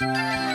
Música